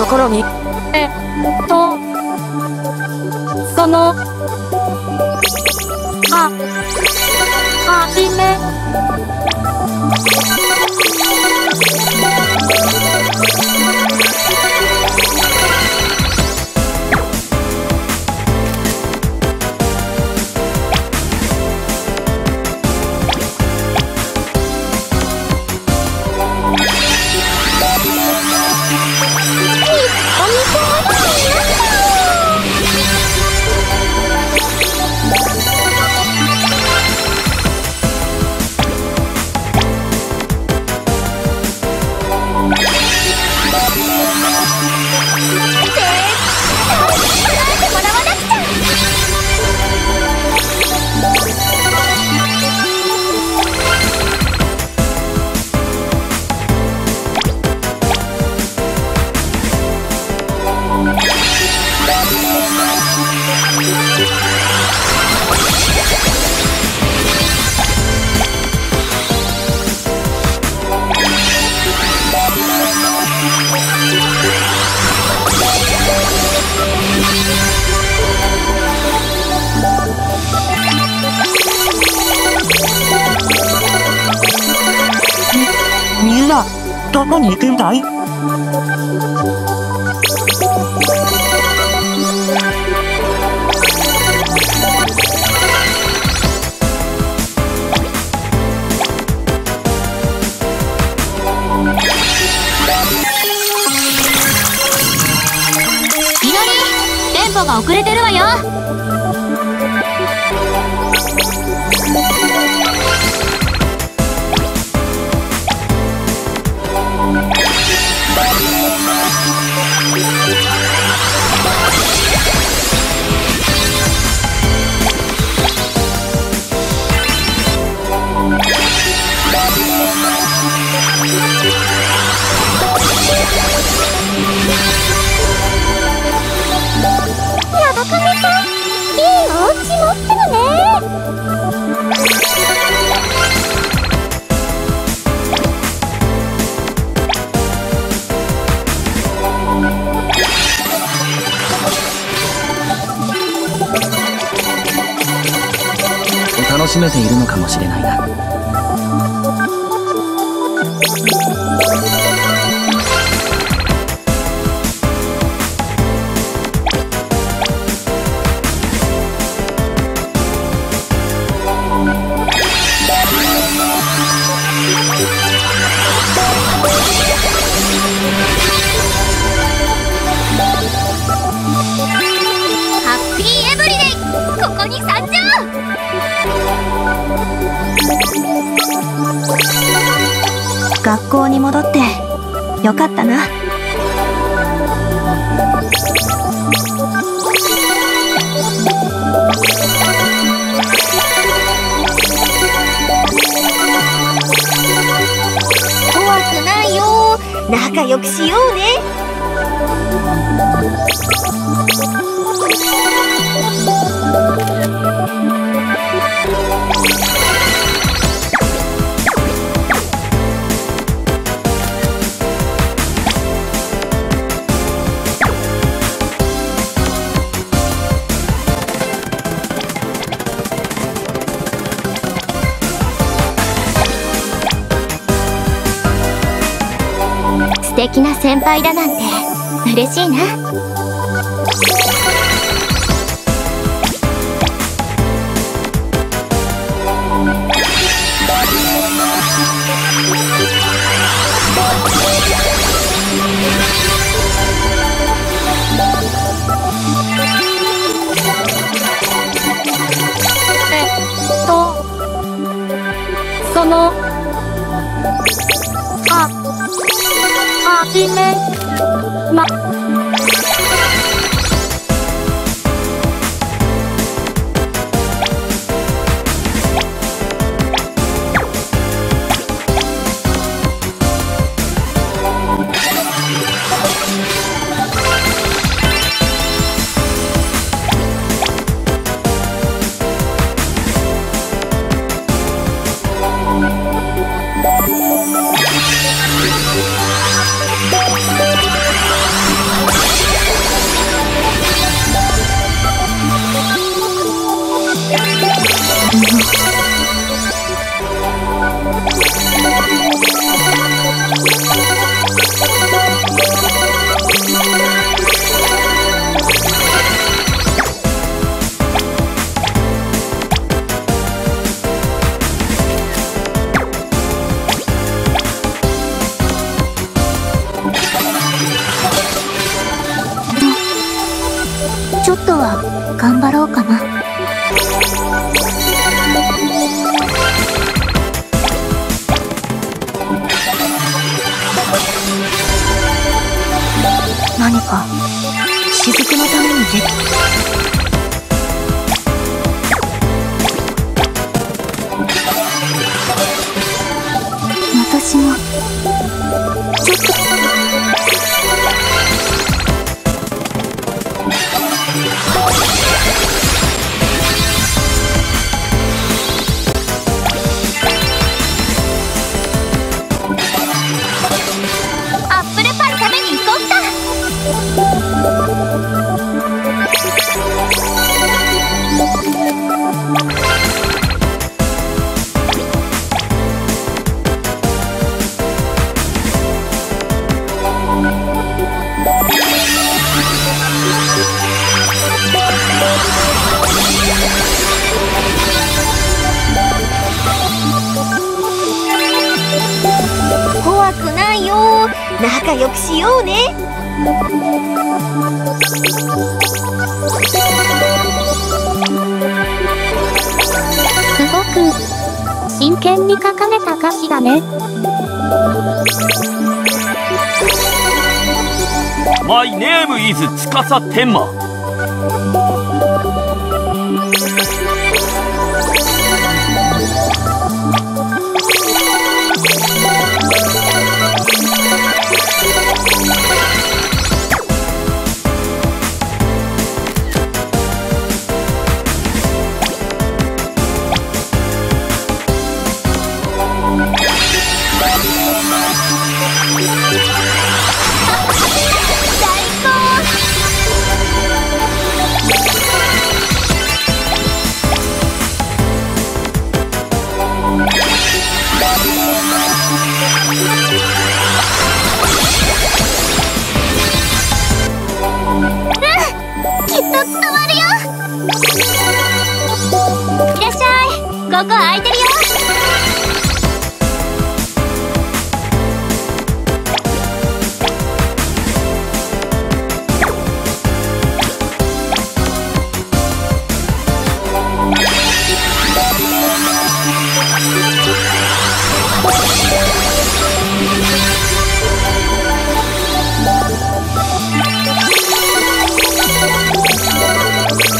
ところに。えっとそのははじめ。どこにしめているのかもしれないな学校に戻ってよかったな。怖くないよ。仲良くしようね。敵な先輩だなんて嬉しいな。はじは頑張ろうかな。何か、雫のためにでき仲良くしようねすごく真剣に書かれた歌詞だね。My name is 司天馬ここ空いてるよ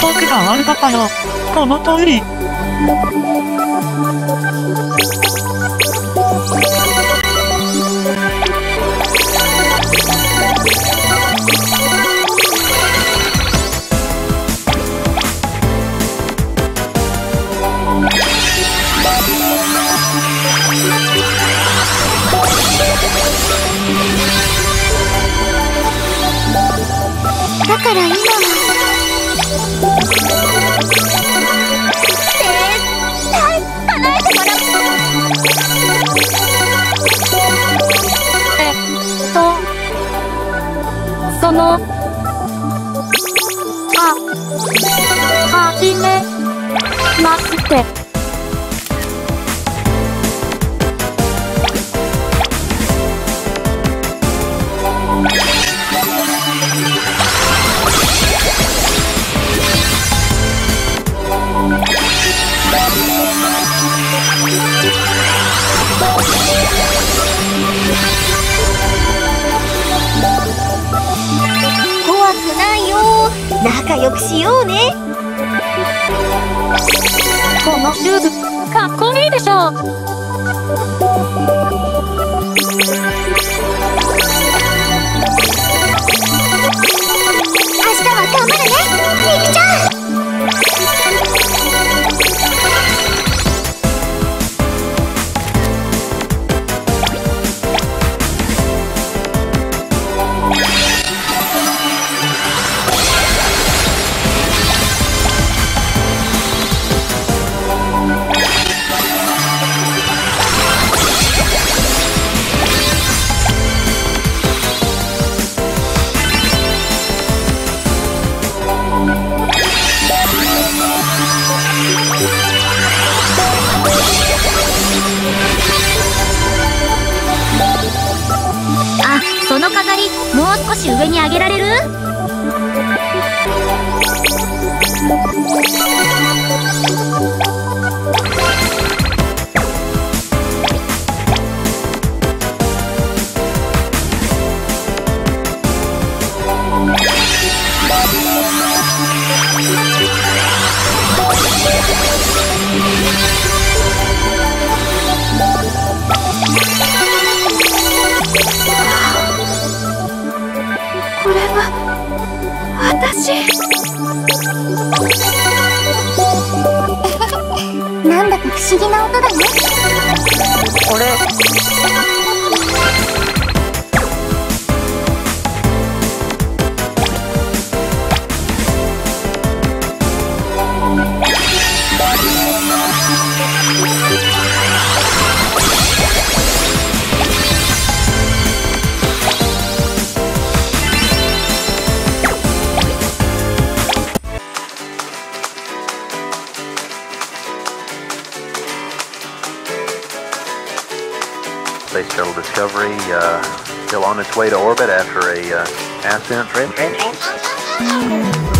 僕が悪かったよ。この通り。だその、あ、はじめ、まして。こし上に上げられる？私なんだか不思議な音だね。これ「Space Shuttle Discovery uh, still on its way to orbit after a uh, ascent.